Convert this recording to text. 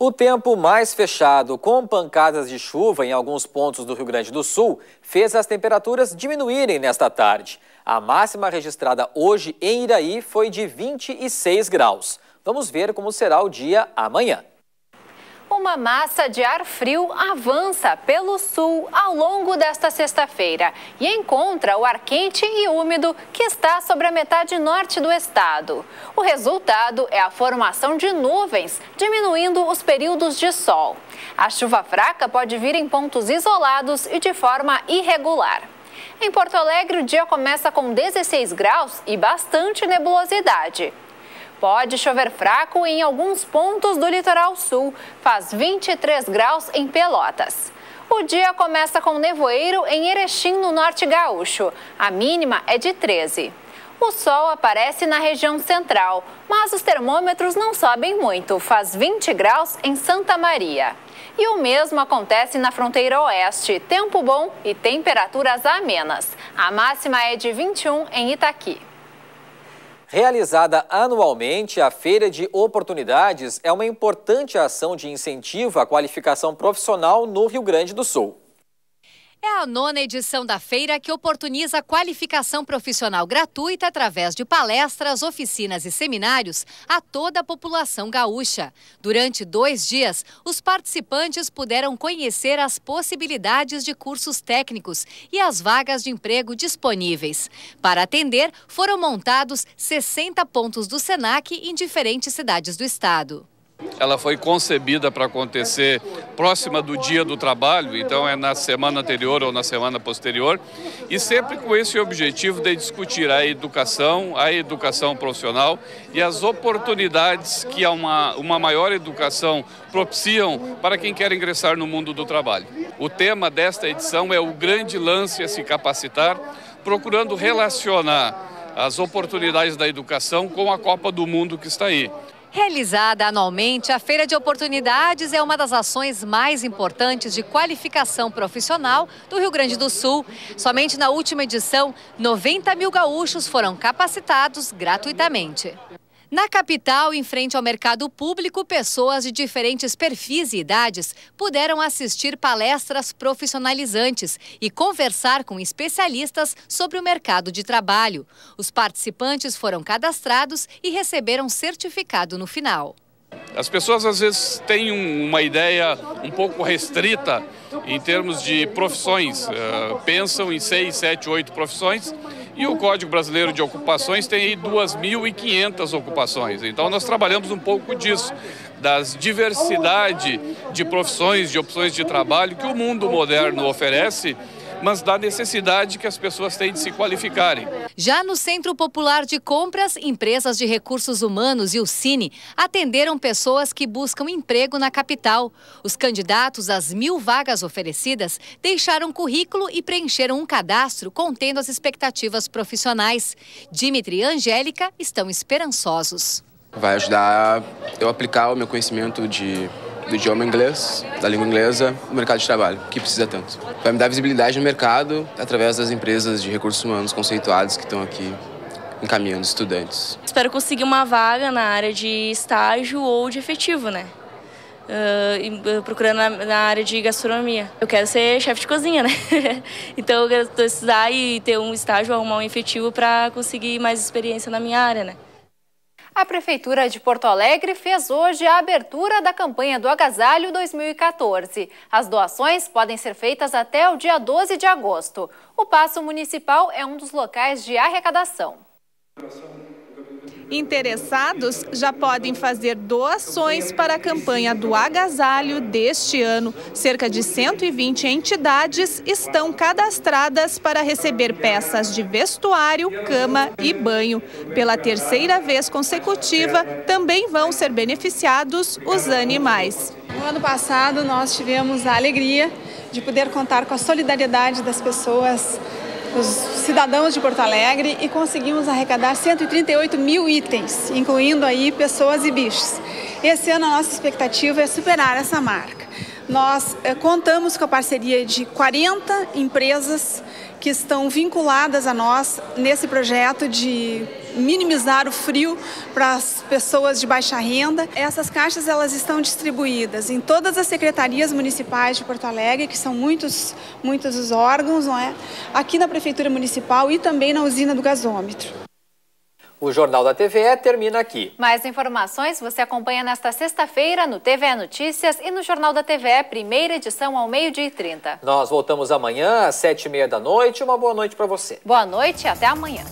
O tempo mais fechado, com pancadas de chuva em alguns pontos do Rio Grande do Sul, fez as temperaturas diminuírem nesta tarde. A máxima registrada hoje em Iraí foi de 26 graus. Vamos ver como será o dia amanhã. Uma massa de ar frio avança pelo sul ao longo desta sexta-feira e encontra o ar quente e úmido que está sobre a metade norte do estado. O resultado é a formação de nuvens, diminuindo os períodos de sol. A chuva fraca pode vir em pontos isolados e de forma irregular. Em Porto Alegre, o dia começa com 16 graus e bastante nebulosidade. Pode chover fraco em alguns pontos do litoral sul. Faz 23 graus em Pelotas. O dia começa com nevoeiro em Erechim, no norte gaúcho. A mínima é de 13. O sol aparece na região central, mas os termômetros não sobem muito. Faz 20 graus em Santa Maria. E o mesmo acontece na fronteira oeste. Tempo bom e temperaturas amenas. A máxima é de 21 em Itaqui. Realizada anualmente, a Feira de Oportunidades é uma importante ação de incentivo à qualificação profissional no Rio Grande do Sul. É a nona edição da feira que oportuniza qualificação profissional gratuita através de palestras, oficinas e seminários a toda a população gaúcha. Durante dois dias, os participantes puderam conhecer as possibilidades de cursos técnicos e as vagas de emprego disponíveis. Para atender, foram montados 60 pontos do SENAC em diferentes cidades do estado. Ela foi concebida para acontecer próxima do dia do trabalho, então é na semana anterior ou na semana posterior, e sempre com esse objetivo de discutir a educação, a educação profissional e as oportunidades que uma, uma maior educação propiciam para quem quer ingressar no mundo do trabalho. O tema desta edição é o grande lance a se capacitar, procurando relacionar as oportunidades da educação com a Copa do Mundo que está aí. Realizada anualmente, a Feira de Oportunidades é uma das ações mais importantes de qualificação profissional do Rio Grande do Sul. Somente na última edição, 90 mil gaúchos foram capacitados gratuitamente. Na capital, em frente ao mercado público, pessoas de diferentes perfis e idades puderam assistir palestras profissionalizantes e conversar com especialistas sobre o mercado de trabalho. Os participantes foram cadastrados e receberam certificado no final. As pessoas às vezes têm uma ideia um pouco restrita em termos de profissões, uh, pensam em seis, sete, oito profissões e o Código Brasileiro de Ocupações tem aí 2.500 ocupações. Então nós trabalhamos um pouco disso, das diversidade de profissões, de opções de trabalho que o mundo moderno oferece mas da necessidade que as pessoas têm de se qualificarem. Já no Centro Popular de Compras, empresas de recursos humanos e o Cine atenderam pessoas que buscam emprego na capital. Os candidatos às mil vagas oferecidas deixaram currículo e preencheram um cadastro contendo as expectativas profissionais. Dimitri e Angélica estão esperançosos. Vai ajudar eu aplicar o meu conhecimento de do idioma inglês, da língua inglesa, no mercado de trabalho, que precisa tanto. Vai me dar visibilidade no mercado através das empresas de recursos humanos conceituados que estão aqui encaminhando estudantes. Espero conseguir uma vaga na área de estágio ou de efetivo, né? Uh, procurando na, na, área de gastronomia. Eu quero ser chefe de cozinha, né? então eu quero estudar e ter um estágio, arrumar um efetivo para conseguir mais experiência na minha área, né? A Prefeitura de Porto Alegre fez hoje a abertura da campanha do Agasalho 2014. As doações podem ser feitas até o dia 12 de agosto. O Paço Municipal é um dos locais de arrecadação. Interessados já podem fazer doações para a campanha do agasalho deste ano. Cerca de 120 entidades estão cadastradas para receber peças de vestuário, cama e banho. Pela terceira vez consecutiva, também vão ser beneficiados os animais. No ano passado, nós tivemos a alegria de poder contar com a solidariedade das pessoas os cidadãos de Porto Alegre e conseguimos arrecadar 138 mil itens, incluindo aí pessoas e bichos. Esse ano a nossa expectativa é superar essa marca. Nós eh, contamos com a parceria de 40 empresas que estão vinculadas a nós nesse projeto de minimizar o frio para as pessoas de baixa renda. Essas caixas elas estão distribuídas em todas as secretarias municipais de Porto Alegre, que são muitos, muitos os órgãos, não é? Aqui na prefeitura municipal e também na usina do gasômetro. O Jornal da TVE termina aqui. Mais informações você acompanha nesta sexta-feira no TVE Notícias e no Jornal da TVE, primeira edição ao meio-dia e trinta. Nós voltamos amanhã às sete e meia da noite. Uma boa noite para você. Boa noite e até amanhã.